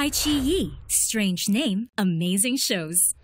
iQIYI, strange name, amazing shows.